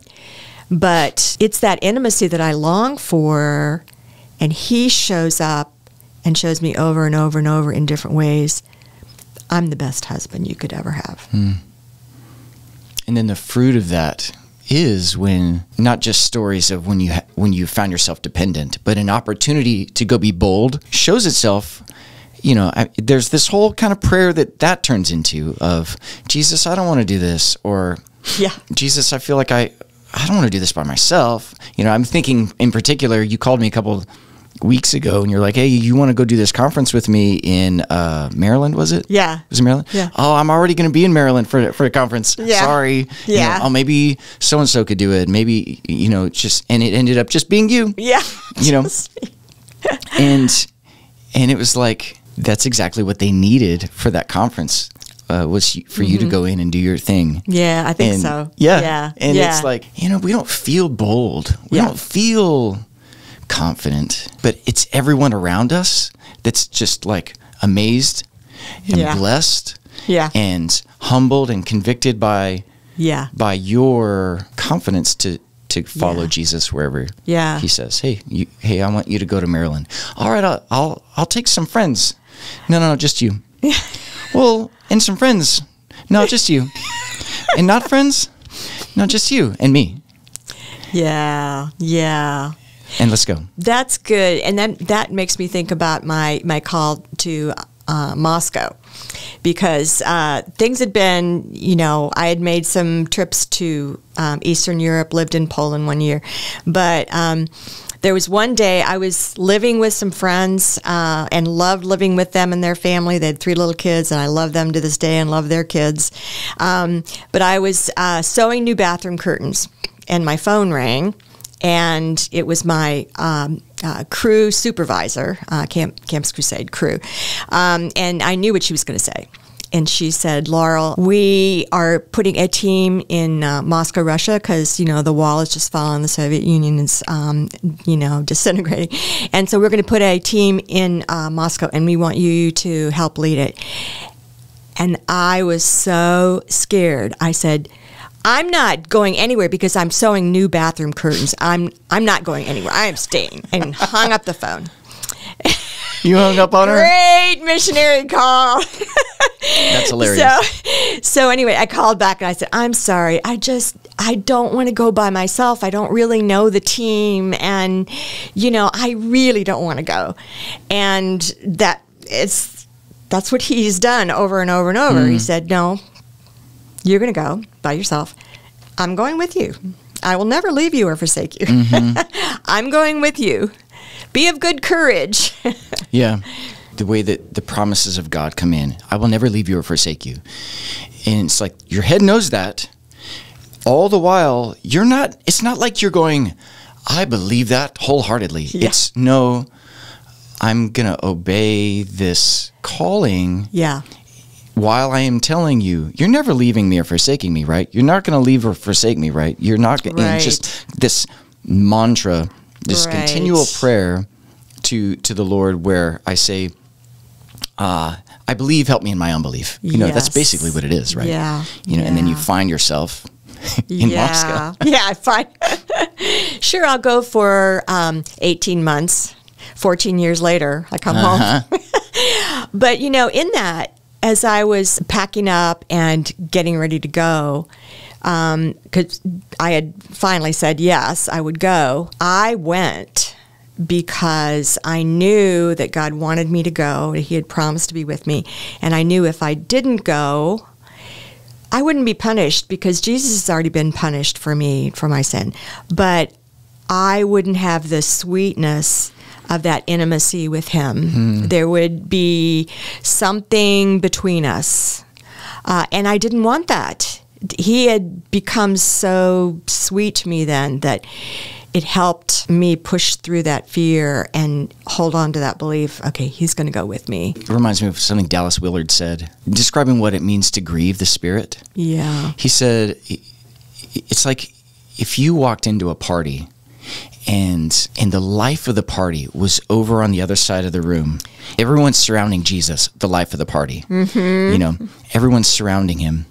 But it's that intimacy that I long for, and he shows up and shows me over and over and over in different ways. I'm the best husband you could ever have. Hmm. And then the fruit of that is when not just stories of when you ha- when you found yourself dependent, but an opportunity to go be bold shows itself. You know, I, there's this whole kind of prayer that that turns into of Jesus, I don't want to do this, or Yeah. Jesus, I feel like I I don't want to do this by myself. You know, I'm thinking in particular. You called me a couple weeks ago, and you're like, "Hey, you want to go do this conference with me in uh, Maryland? Was it? Yeah. Was it Maryland? Yeah. Oh, I'm already going to be in Maryland for for a conference. Yeah. Sorry. You Yeah. know, oh, maybe so and so could do it. Maybe you know, just and it ended up just being you. Yeah. You know, and and it was like that's exactly what they needed for that conference uh, was for you to go in and do your thing. Yeah, I think And- so. Yeah. Yeah. And yeah. it's like, you know, we don't feel bold. We Yeah. don't feel confident, but it's everyone around us that's just like amazed and Yeah. blessed Yeah. and humbled and convicted by yeah. by your confidence to to follow Yeah. Jesus wherever Yeah. he says, "Hey, you, hey, I want you to go to Maryland." All right, I'll I'll, I'll take some friends. No, no, no, just you. well, and some friends. No, just you. and not friends. No, just you and me. Yeah. Yeah. And let's go. That's good, and that that makes me think about my my call to uh, Moscow, because uh, things had been, you know, I had made some trips to um, Eastern Europe, lived in Poland one year, but. Um, there was one day I was living with some friends uh, and loved living with them and their family. They had three little kids, and I love them to this day and love their kids. Um, but I was uh, sewing new bathroom curtains, and my phone rang, and it was my um, uh, Cru supervisor, uh, Camp Campus Crusade Cru, um, and I knew what she was going to say. And she said, "Laurel, we are putting a team in uh, Moscow, Russia, because you know the wall is just falling, the Soviet Union is, um, you know, disintegrating, and so we're going to put a team in uh, Moscow, and we want you to help lead it." And I was so scared. I said, I'm not going anywhere because I'm sewing new bathroom curtains. I'm I'm not going anywhere. I am staying and hung up the phone. You hung up on her? Great missionary call. That's hilarious. So, so anyway, I called back and I said, "I'm sorry. I just I don't want to go by myself. I don't really know the team, and you know, I really don't want to go." And that it's that's what he's done over and over and over. He hmm. said, "No, you're going to go by yourself. I'm going with you. I will never leave you or forsake you. Mm-hmm. I'm going with you. Be of good courage." Yeah. The way that the promises of God come in. I will never leave you or forsake you. And it's like your head knows that. All the while, you're not it's not like you're going, I believe that wholeheartedly. Yeah. It's no, I'm gonna obey this calling yeah. while I am telling you, you're never leaving me or forsaking me, right? You're not going to leave or forsake me, right? You're not going Right. just this mantra, this Right. continual prayer to to the Lord where I say, uh, I believe, help me in my unbelief. You know, that's basically what it is, right? Yeah. You know, and then you find yourself in yeah. Moscow. Yeah, I find. sure, I'll go for um, 18 months. 14 years later, I come Uh-huh. home. but, you know, in that, as I was packing up and getting ready to go, because I had finally said yes, I would go, I went because I knew that God wanted me to go. He had promised to be with me. And I knew if I didn't go, I wouldn't be punished because Jesus has already been punished for me for my sin. But I wouldn't have the sweetness of that intimacy with him. There would be something between us. Uh, and I didn't want that. He had become so sweet to me then that it helped me push through that fear and hold on to that belief okay, he's going to go with me. It reminds me of something Dallas Willard said, describing what it means to grieve the Spirit. Yeah. He said, "It's like if you walked into a party, and and the life of the party was over on the other side of the room. Everyone's surrounding Jesus, the life of the party. Mm-hmm. You know, everyone's surrounding him,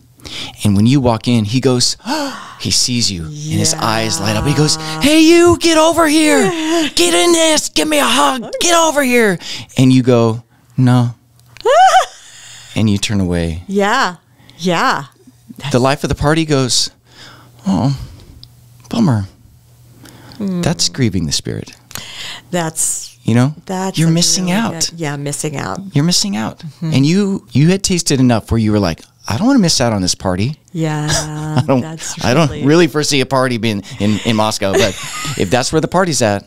and when you walk in, he goes." He sees you, and his eyes light up. He goes, "Hey, you, get over here! Get in this! Give me a hug! Get over here!" And you go, "No," and you turn away Yeah. Yeah. the life of the party goes, oh, bummer. Hmm. That's grieving the spirit. That's You know, that's you're missing really out. good- yeah, missing out. You're missing out, mm-hmm. and you you had tasted enough where you were like, I don't want to miss out on this party. Yeah, I don't. that's I don't really- really foresee a party being in in Moscow, but if that's where the party's at,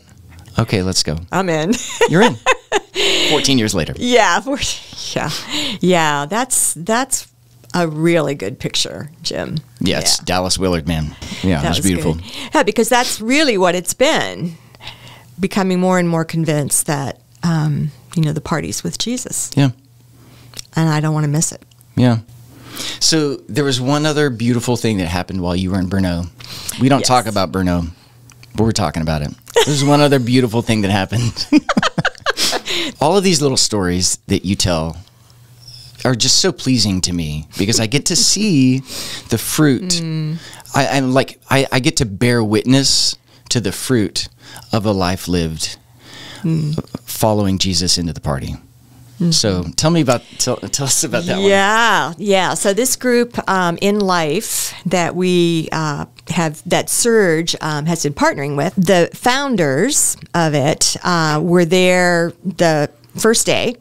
okay, let's go. I'm in. You're in. Fourteen years later. yeah, yeah, yeah. That's that's a really good picture, Jim. Yeah, it's Yeah. Dallas Willard, man. Yeah, That was, beautiful. good. Yeah, because that's really what it's been. Becoming more and more convinced that um, you know the party's with Jesus, Yeah. and I don't want to miss it. Yeah. So there was one other beautiful thing that happened while you were in Brno. We don't Yes. talk about Brno, but we're talking about it. There's one other beautiful thing that happened. All of these little stories that you tell are just so pleasing to me because I get to see the fruit. Hmm. I, I'm like I, I get to bear witness to the fruit of a life lived hmm. following Jesus into the party. So tell me about tell, tell us about that one. Yeah, yeah. So this group um, in life that we uh, have, that Serge um, has been partnering with, the founders of it uh, were there the first day.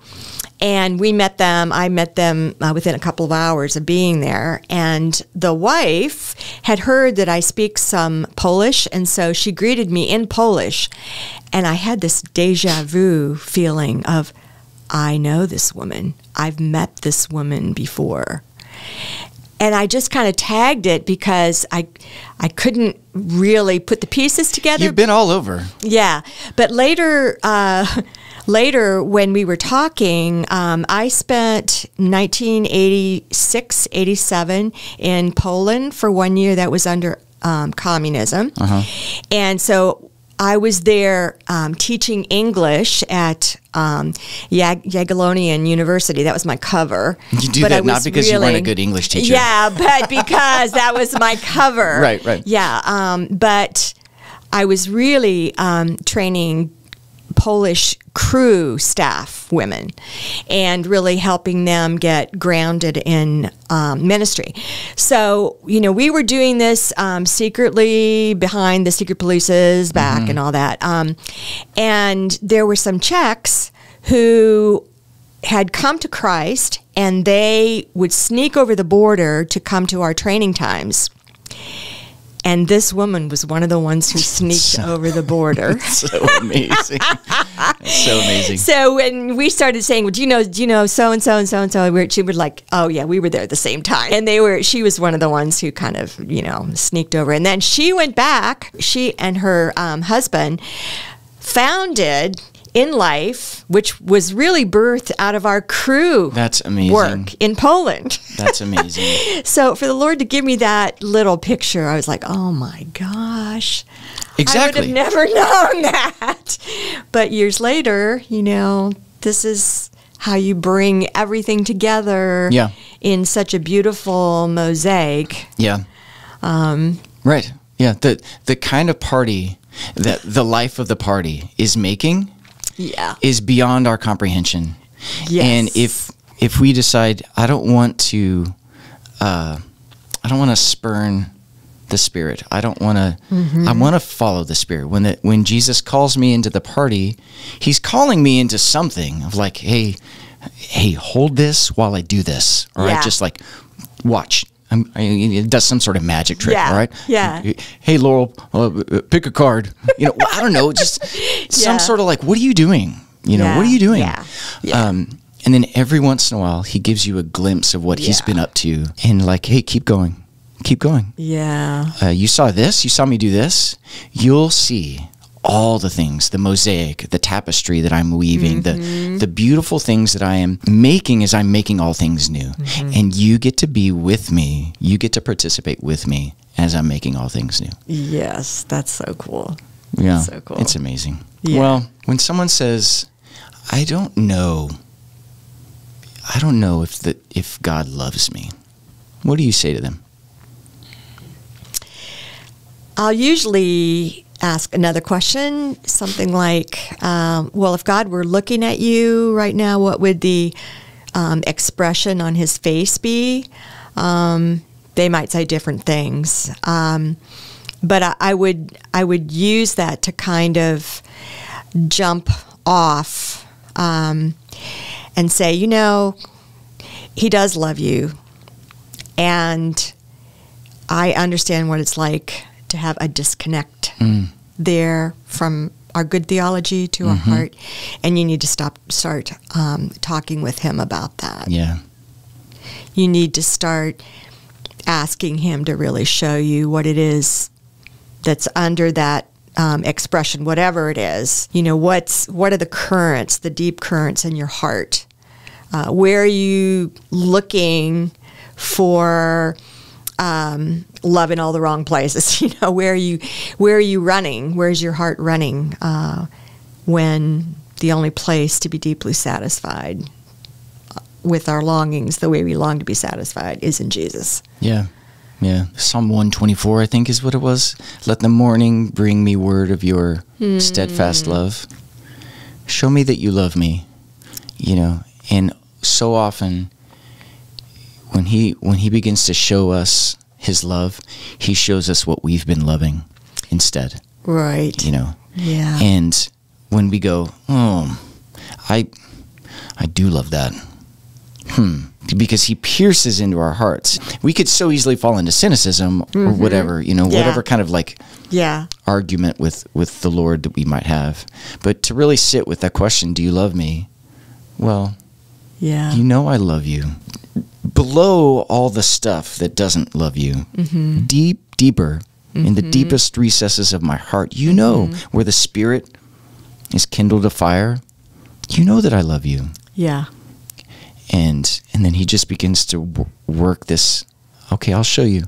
And we met them. I met them uh, within a couple of hours of being there. And the wife had heard that I speak some Polish. And so she greeted me in Polish. And I had this deja vu feeling of, I know this woman. I've met this woman before. And I just kind of tagged it because I I couldn't really put the pieces together. You've been all over. yeah. But later uh, later when we were talking, um, I spent 1986, 87 in Poland for one year that was under um, communism. And so I was there um, teaching English at um, Jag- Jagiellonian University. That was my cover. You do But I that not because you weren't a good English teacher. Yeah, but because that was my cover. Right, right. Yeah, um, but I was really um, training Polish Cru staff women and really helping them get grounded in um, ministry. So, you know, we were doing this um, secretly behind the secret police's back Mm-hmm. and all that. Um, and there were some Czechs who had come to Christ and they would sneak over the border to come to our training times. And this woman was one of the ones who sneaked So- over the border. so amazing. So amazing. So when we started saying, "Well, do you know, do you know so and so and so and so?" She would like, "Oh yeah, we were there at the same time." And they were. She was one of the ones who kind of, you know, sneaked over. And then she went back. She and her um, husband founded in life, which was really birthed out of our Cru That's amazing. work in Poland. That's amazing. So for the Lord to give me that little picture, I was like, "Oh my gosh." Exactly. I would have never known that. But years later, you know, this is how you bring everything together Yeah. in such a beautiful mosaic. Yeah. Um, Right. Yeah. The the kind of party that the life of the party is making yeah. is beyond our comprehension. Yes. And if if we decide I don't want to uh, I don't want to spurn the spirit. I don't want to I want to follow the spirit. When the, when Jesus calls me into the party, he's calling me into something of like, "Hey, hey, hold this while I do this." Right? Yeah. Just like watch. I'm, I, it does some sort of magic trick, Yeah, all right? yeah. Hey, Laurel, uh, pick a card. You know, I don't know, just some Yeah. sort of like, what are you doing? You know, what are you doing? yeah, yeah. Um, and then every once in a while, he gives you a glimpse of what he's been up to, and like, hey, keep going, keep going. Yeah. Uh, you saw this, you saw me do this. You'll see all the things, the mosaic, the tapestry that I'm weaving, Mm-hmm. the the beautiful things that I am making as I'm making all things new. Mm-hmm. And you get to be with me. You get to participate with me as I'm making all things new. Yes, that's so cool. Yeah. So cool. It's amazing. Yeah. Well, when someone says, I don't know I don't know if the if God loves me. What do you say to them? I'll usually ask another question, something like, um, "Well, if God were looking at you right now, what would the um, expression on His face be?" Um, they might say different things, um, but I, I would I would use that to kind of jump off um, and say, you know, He does love you, and I understand what it's like to have a disconnect there from our good theology to our heart, and you need to stop start um, talking with him about that. Yeah. You need to start asking him to really show you what it is that's under that um, expression, whatever it is. You know, what's what are the currents, the deep currents in your heart? Uh, where are you looking for um, love in all the wrong places? You know, where are you where are you running? Where's your heart running uh, when the only place to be deeply satisfied uh, with our longings, the way we long to be satisfied, is in Jesus. Yeah. Yeah. Psalm 124, I think, is what it was. Let the morning bring me word of your steadfast love. Show me that you love me. You know, and so often when he when he begins to show us his love, he shows us what we've been loving instead. Right. You know. Yeah. And when we go, oh, I, I do love that. Hmm. Because he pierces into our hearts. We could so easily fall into cynicism or whatever, you know, Mm-hmm. Yeah. whatever kind of like yeah. argument with with the Lord that we might have. But to really sit with that question, do you love me? Well, Yeah. you know I love you. Below all the stuff that doesn't love you, Mm-hmm. deep, deeper, in the deepest recesses of my heart, you know Mm-hmm. where the Spirit is kindled a fire. You know that I love you, yeah. and and then He just begins to w- work this. Okay, I'll show you.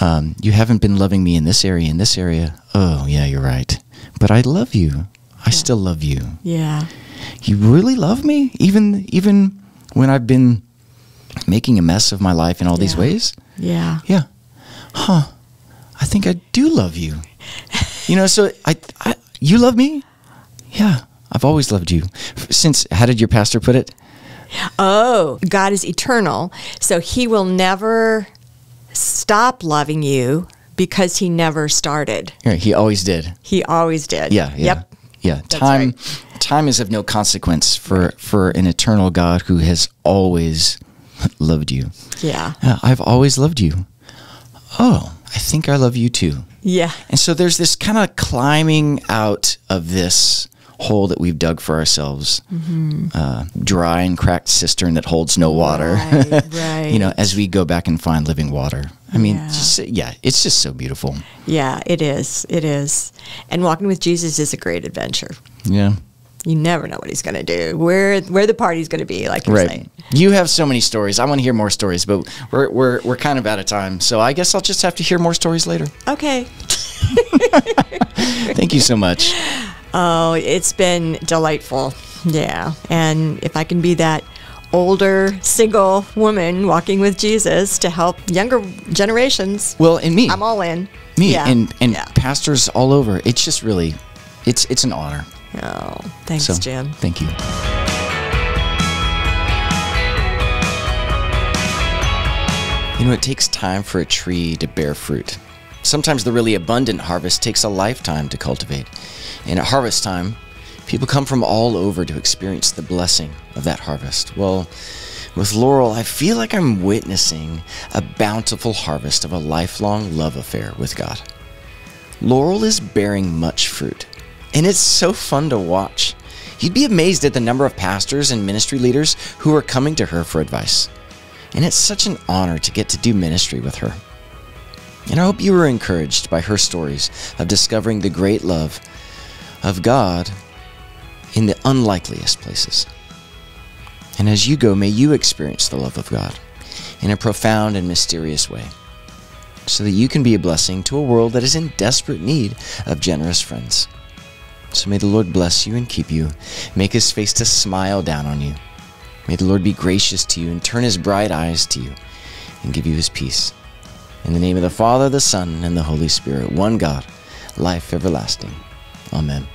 Um, you haven't been loving me in this area, in this area. Oh, yeah, you're right. but I love you. I still love you. Yeah. You really love me, even even when I've been making a mess of my life in all these ways. Yeah. Yeah. Huh. I think I do love you. You know, so I, I you love me? Yeah. I've always loved you. Since how did your pastor put it? Oh, God is eternal. So he will never stop loving you because he never started. Yeah, he always did. He always did. Yeah, yeah. Yep. Yeah. time time is of no consequence for for an eternal God who has always loved you. Yeah. Yeah, I've always loved you. Oh, I think I love you too. Yeah. And so there's this kind of climbing out of this hole that we've dug for ourselves, uh, dry and cracked cistern that holds no water. Right, right. you know, as we go back and find living water. I mean, Yeah. just, yeah, it's just so beautiful. Yeah, it is. It is. And walking with Jesus is a great adventure. Yeah. You never know what he's going to do, where where the party's going to be, like you're Right. saying. You have so many stories. I want to hear more stories, but we're, we're, we're kind of out of time. So I guess I'll just have to hear more stories later. Okay. Thank you so much. Oh, it's been delightful. Yeah. And if I can be that older single woman walking with Jesus to help younger generations, Well, and me. I'm all in. me Yeah. and, and Yeah. pastors all over. It's just really, it's, it's an honor. Oh, thanks, So Jim. thank you. You know, it takes time for a tree to bear fruit. Sometimes the really abundant harvest takes a lifetime to cultivate. And at harvest time, people come from all over to experience the blessing of that harvest. Well, with Laurel, I feel like I'm witnessing a bountiful harvest of a lifelong love affair with God. Laurel is bearing much fruit, and it's so fun to watch. You'd be amazed at the number of pastors and ministry leaders who are coming to her for advice. And it's such an honor to get to do ministry with her. And I hope you were encouraged by her stories of discovering the great love of God in the unlikeliest places. And as you go, may you experience the love of God in a profound and mysterious way so that you can be a blessing to a world that is in desperate need of generous friends. So may the Lord bless you and keep you, make his face to smile down on you. May the Lord be gracious to you and turn his bright eyes to you and give you his peace. In the name of the Father, the Son, and the Holy Spirit, one God, life everlasting. Amen.